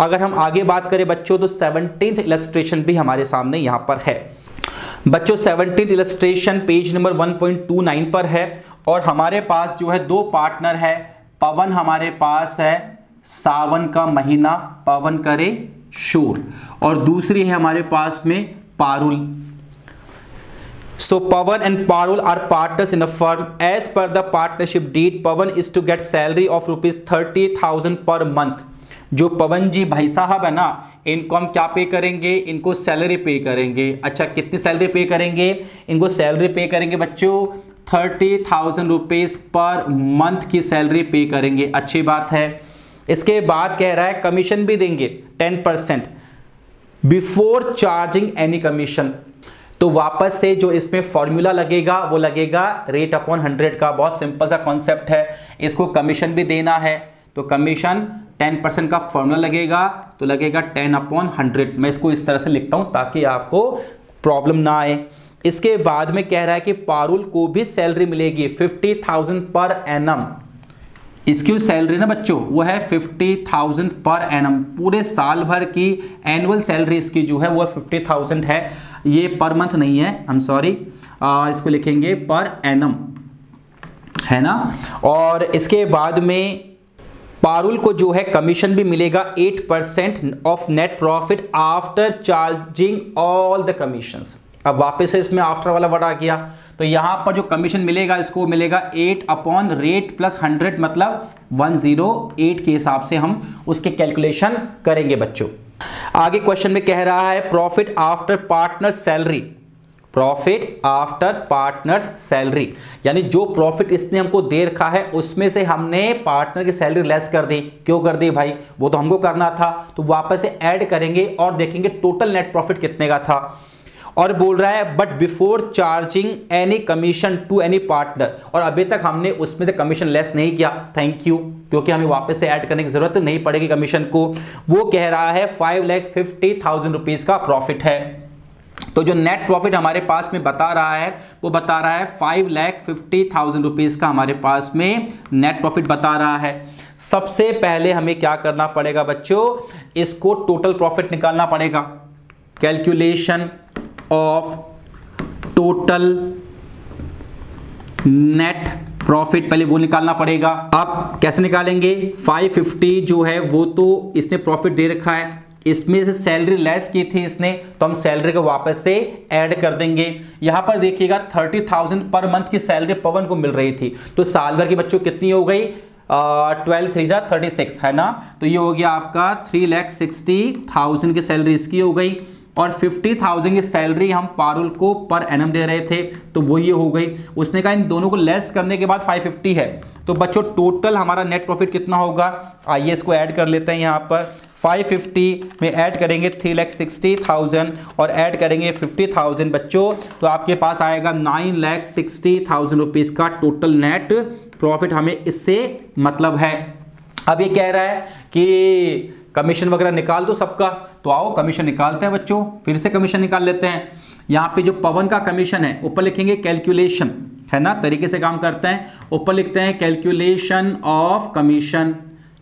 अगर हम आगे बात करें बच्चों तो सेवनटीन इलस्ट्रेशन भी हमारे सामने यहाँ पर है बच्चों सेवनटीन इलस्ट्रेशन पेज नंबर 1.29 पर है और हमारे पास जो है दो पार्टनर है पवन हमारे पास है सावन का महीना पवन करे शोर और दूसरी है हमारे पास में Parul So Pawan and Parul are partners in a firm. As per the partnership deed, Pawan is to get salary of rupees thirty thousand per month. जो पवन जी भाई साहब है ना, इनको हम क्या पे करेंगे? इनको सैलरी पे करेंगे। अच्छा कितनी सैलरी पे करेंगे? इनको सैलरी पे करेंगे बच्चों thirty thousand rupees per month की सैलरी पे करेंगे। अच्छी बात है। इसके बाद कह रहा है कमीशन भी देंगे ten percent before charging any commission तो वापस से जो इसमें फॉर्मूला लगेगा, वो लगेगा रेट अपॉन हंड्रेड का। बहुत सिंपल सा कॉन्सेप्ट है। इसको कमीशन भी देना है। तो कमीशन टेन परसेंट का फॉर्मूला लगेगा तो लगेगा टेन अपॉन हंड्रेड मैं इसको इस तरह से लिखता हूँ ताकि आपको प्रॉब्लम ना आए। इसके बाद में कह रहा है कि पारुल को भी सैलरी मिलेगी फिफ्टी थाउज़ेंड पर एनम इसकी सैलरी ना बच्चों, वो है फिफ्टी थाउज़ेंड पर एनम पूरे साल भर की एनुअल सैलरी इसकी जो है, वो फिफ्टी थाउज़ेंड है। ये पर मंथ नहीं है आई एम सॉरी इसको लिखेंगे पर एनम है ना? और इसके बाद में पारुल को जो है कमीशन भी मिलेगा eight percent of net profit after charging all the commission अब वापस से इसमें आफ्टर वाला वर्ड आ गया। तो यहाँ पर जो कमीशन मिलेगा, इसको मिलेगा eight upon rate plus hundred मतलब वन ज़ीरो एट के हिसाब से हम उसके कैलकुलेशन करेंगे बच्चों। आगे क्वेश्चन में कह रहा है profit after partner salary profit after partners salary यानी जो प्रॉफिट इसने हमको दे रखा है, उसमें से हमने पार्टनर की सैलरी लेस कर दी। क्यों कर दी भाई? वो तो हमको करना था। तो वापस से ऐड करेंगे और देखेंगे टोटल नेट प्रॉफिट कितने का था। और बोल रहा है but before charging any commission to any partner और अभी तक हमने उसमें से कमीशन लेस नहीं किया। थैंक यू क्योंकि हमें वापस से ऐड करने की ज़रूरत नहीं पड़ेगी कमीशन को। वो कह रहा है five lakh fifty thousand rupees का प्रॉफिट है। तो जो नेट प्रॉफिट हमारे पास में बता रहा है, वो बता रहा है five lakh fifty thousand rupees का हमारे पास में नेट प्रॉफिट बता रहा है। सबसे पहले हमें क्या करना पड़ेगा बच्चों? इसको टोटल प्रॉफिट निकालना पड़ेगा। Calculation of total net profit पहले वो निकालना पड़ेगा। अब कैसे निकालेंगे? 550 जो है वो तो इसने प्रॉफिट दे रखा है। इसमें से सैलरी लेस की थी इसने तो हम सैलरी को वापस से ऐड कर देंगे। यहाँ पर देखिएगा थर्टी थाउज़ेंड पर मंथ की सैलरी पवन को मिल रही थी। तो साल भर की बच्चों, कितनी हो गई? ट्वेल्व थ्री जा थर्टी सिक्स है ना? तो ये हो गया आपका थ्री लैख सिक्सटी थाउज़ेंड की सैलरी इसकी हो गई। और फिफ्टी थाउज़ेंड की सैलरी हम पारुल को पर एनम दे रहे थे तो वो ये हो गई। उसने कहा, इन दोनों को लेस करने के बाद 550 है। तो बच्चों टोटल हमारा नेट प्रॉफिट कितना होगा? आइए इसको ऐड कर लेते हैं यहाँ पर। 550 में ऐड करेंगे थ्री लैख सिक्सटी थाउज़ेंड और ऐड करेंगे फिफ्टी थाउज़ेंड बच्चों तो आपके पास आएगा nine lakh sixty thousand rupees का टोटल नेट। प्रॉफिट हमें इससे मतलब है। अब ये कह रहा है कि कमीशन वगैरह निकाल दो सबका। तो आओ, कमीशन निकालते हैं बच्चों, फिर से कमीशन निकाल लेते हैं। यहाँ पे जो पवन का कमीशन है, ऊपर लिखेंगे कैलकुलेशन, है ना? तरीके से काम करते हैं। ऊपर लिखते हैं, कैलकुलेशन ऑफ़ कमीशन।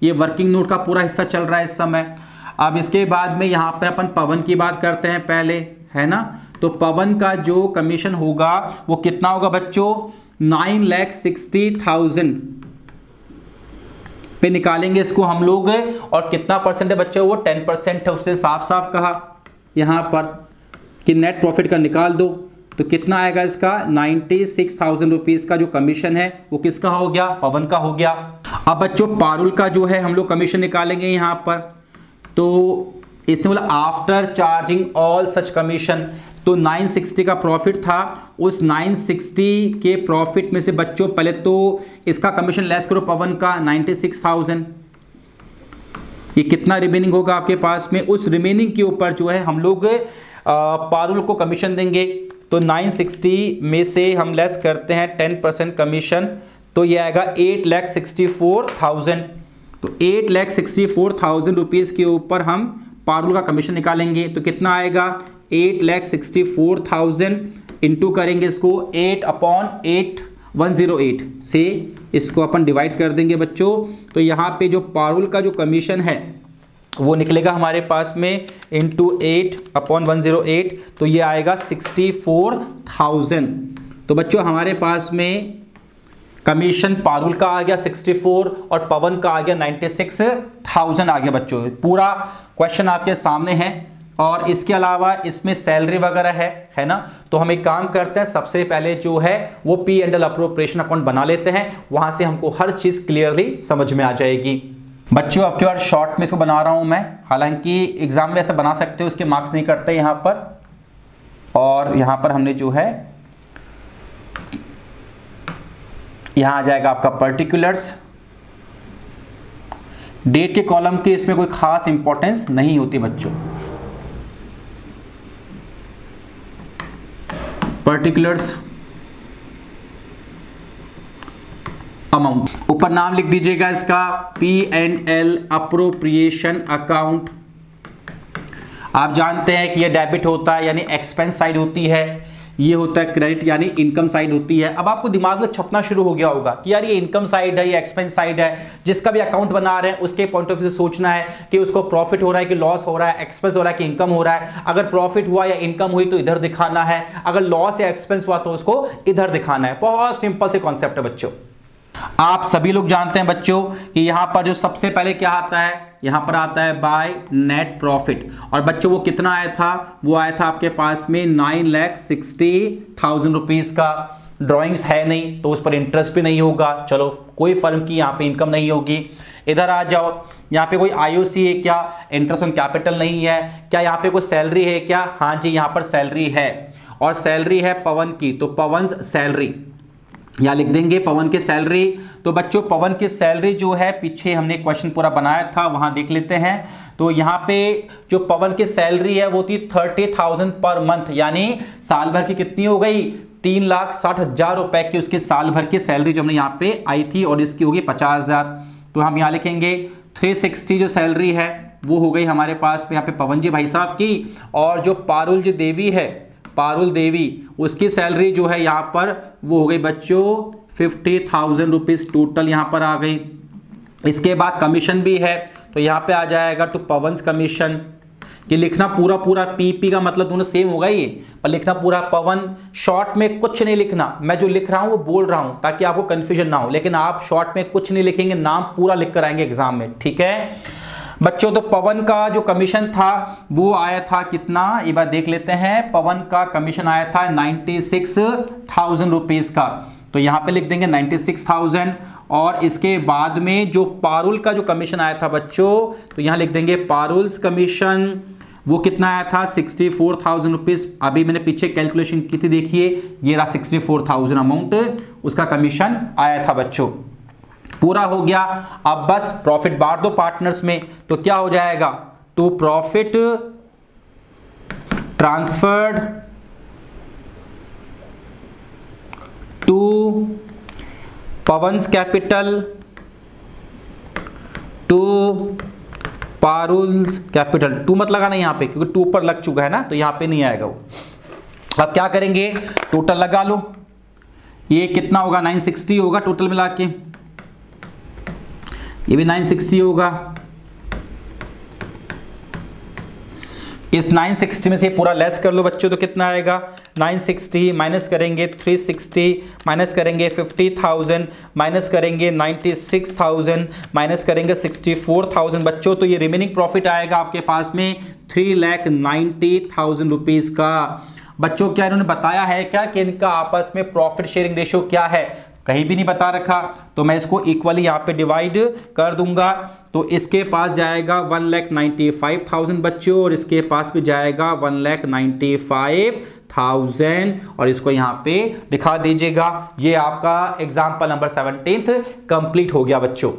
ये वर्किंग नोट का पूरा हिस्सा चल रहा है इस समय। अब इसके बाद में यहाँ पे अपन पवन की बात करते हैं पहले, है ना? तो पवन का जो कमीशन होगा, वो कितना होगा बच्चों? नाइन लैख सिक्सटी थाउज़ेंड पे निकालेंगे इसको हम लोग। और कितना परसेंट है बच्चे? वो टेन परसेंट है, उसने साफ़ साफ़ कहा। यहाँ पर कि नेट प्रॉफिट का निकाल दो। तो कितना आएगा इसका? नाइन्टी सिक्स थाउज़ेंड रुपीज़ का जो कमीशन है वो किसका हो गया? पवन का हो गया। अब बच्चों पारुल का जो है हम लोग कमीशन निकालेंगे यहाँ पर। तो इसने बोला after charging all such commission तो 960 का प्रॉफिट था। उस 960 के प्रॉफिट में से बच्चों पहले तो इसका कमीशन लेस करो पवन का 96,000 ये कितना रिमेनिंग होगा आपके पास में? उस रिमेनिंग के ऊपर जो है हम लोग पारुल को कमीशन देंगे। तो 960 में से हम लेस करते हैं 10 परसेंट कमीशन तो ये आएगा eight lakh sixty four thousand. तो eight lakh sixty four thousand rupees के ऊपर हम पारुल का कमीशन निकालेंगे। तो कितना आएगा? Eight lakh sixty four thousand into करेंगे इसको eight upon eight one zero eight से इसको अपन डिवाइड कर देंगे बच्चों। तो यहाँ पे जो पारुल का जो कमीशन है वो निकलेगा हमारे पास में into eight upon one zero eight तो ये आएगा सिक्सटी फोर थाउज़ेंड तो बच्चों हमारे पास में कमीशन पारुल का आ गया 64 और पवन का आ गया 96,000 आ गया बच्चों। पूरा क्वेश्चन आपके सामने है और इसके अलावा इसमें सैलरी वगैरह है है ना? तो हम एक काम करते हैं सबसे पहले जो है वो P and L appropriation account बना लेते हैं। वहाँ से हमको हर चीज़ क्लियरली समझ में आ जाएगी। बच्चों अब के बाद शॉर्ट में इसको बना रहा हूँ मैं। हालाँकि एग्ज़ाम में ऐसा बना सकते हो उसके मार्क्स नहीं करते यहाँ पर। और यहाँ पर हमने जो है, यहाँ आ जाएगा आपका पर्टिकुलर्स डेट के कॉलम के इसमें कोई खास इंपॉर्टेंस नहीं होती बच्चों। पर्टिकुलर्स अमाउंट ऊपर नाम लिख दीजिएगा इसका P and L appropriation account आप जानते हैं कि यह डेबिट होता है, यानी एक्सपेंस साइड होती है, ये होता है क्रेडिट यानी इनकम साइड होती है। अब आपको दिमाग में छपना शुरू हो गया होगा कि यार ये इनकम साइड है, ये एक्सपेंस साइड है। जिसका भी अकाउंट बना रहे हैं, उसके पॉइंट ऑफ़ व्यू से सोचना है कि उसको प्रॉफिट हो रहा है कि लॉस हो रहा है एक्सपेंस हो रहा है कि इनकम हो रहा है। अगर प्रॉफिट हुआ या इनकम हुई तो इधर दिखाना है। अगर लॉस या एक्सपेंस हुआ तो उसको इधर दिखाना है। बहुत सिंपल से कॉन्सेप्ट है बच्चों। आप सभी लोग जानते हैं बच्चों कि यहाँ पर जो सबसे पहले क्या आता है? यहाँ पर आता है बाय नेट प्रॉफिट। और बच्चों, वो कितना आया था? वो आया था आपके पास में nine lakh sixty thousand rupees का। ड्राइंग्स है नहीं तो उस पर इंटरेस्ट भी नहीं होगा। चलो, कोई फर्म की यहाँ पे इनकम नहीं होगी। इधर आ जाओ। यहाँ पे कोई आईओसी है क्या? इंटरेस्ट ऑन कैपिटल नहीं है। क्या यहाँ पे कोई सैलरी है क्या? हाँ जी, यहाँ पर सैलरी है। और सैलरी है पवन की तो पवन सैलरी या लिख देंगे पवन की सैलरी तो बच्चों, पवन की सैलरी जो है, पीछे हमने क्वेश्चन पूरा बनाया था, वहाँ देख लेते हैं। तो यहाँ पे जो पवन की सैलरी है, वो थी थर्टी थाउज़ेंड पर मंथ यानी साल भर की कितनी हो गई? तीन लाख साठ हज़ार रुपए की उसकी साल भर की सैलरी जो हमने यहाँ पे आई थी, और इसकी होगी पचास हज़ार। तो हम यहाँ लिखेंगे थ्री सिक्सटी जो सैलरी है, वो हो गई हमारे पास यहाँ पे पवन जी भाई साहब की। और जो पारुल जी देवी है पारुल देवी, उसकी सैलरी जो है यहाँ पर वो हो गई बच्चों फिफ्टी थाउज़ेंड रुपीज़ टोटल यहाँ पर आ गई। इसके बाद कमीशन भी है तो यहाँ पे आ जाएगा टू पवंस कमीशन ये लिखना पूरा पूरा पीपी का मतलब दोनों सेम होगा ये, पर लिखना पूरा पवन शॉर्ट में कुछ नहीं लिखना। मैं जो लिख रहा हूँ वो बोल रहा हूँ, ताकि आपको कंफ्यूजन ना हो, लेकिन आप शॉर्ट में कुछ नहीं लिखेंगे, नाम पूरा लिख कर आएँगे एग्ज़ाम में, ठीक है? बच्चों तो पवन का जो कमीशन था, वो आया था कितना? एक बार देख लेते हैं। पवन का कमीशन आया था नाइन्टी सिक्स थाउज़ेंड रुपीज़ का। तो यहाँ पे लिख देंगे नाइन्टी सिक्स थाउज़ेंड और इसके बाद में जो पारुल का जो कमीशन आया था बच्चों तो यहाँ लिख देंगे पारुल्स कमीशन वो कितना आया था? सिक्सटी फोर थाउज़ेंड रुपीज़ अभी मैंने पीछे कैलकुलेशन की थी, देखिए, ये रहा सिक्सटी फोर थाउज़ेंड अमाउंट उसका कमीशन आया था बच्चों। पूरा हो गया। अब बस प्रॉफिट बांट दो पार्टनर्स में तो क्या हो जाएगा? To profit transferred to Pawan's capital to Parul's capital to मत लगाना यहाँ पे, क्योंकि टू पर लग चुका है ना तो यहाँ पे नहीं आएगा वो। अब क्या करेंगे? टोटल लगा लो। ये कितना होगा? 960 होगा टोटल मिला के। ये भी 960 होगा। इस 960 में से पूरा लेस कर लो बच्चों तो कितना आएगा? 960 माइनस करेंगे 360 माइनस करेंगे 50,000 माइनस करेंगे 96,000 माइनस करेंगे 64,000 बच्चों तो ये रिमेनिंग प्रॉफिट आएगा आपके पास में three lakh ninety thousand rupees का। बच्चों क्या इन्होंने बताया है क्या कि इनका आपस में प्रॉफिट शेयरिंग रेशियो क्या है? कहीं भी नहीं बता रखा तो मैं इसको इक्वली यहाँ पे डिवाइड कर दूँगा। तो इसके पास जाएगा one lakh ninety five thousand बच्चों, और इसके पास भी जाएगा one lakh ninety five thousand और इसको यहाँ पे दिखा दीजिएगा। ये आपका एग्ज़ाम्पल नंबर सेवनटीन्थ कंप्लीट हो गया बच्चों।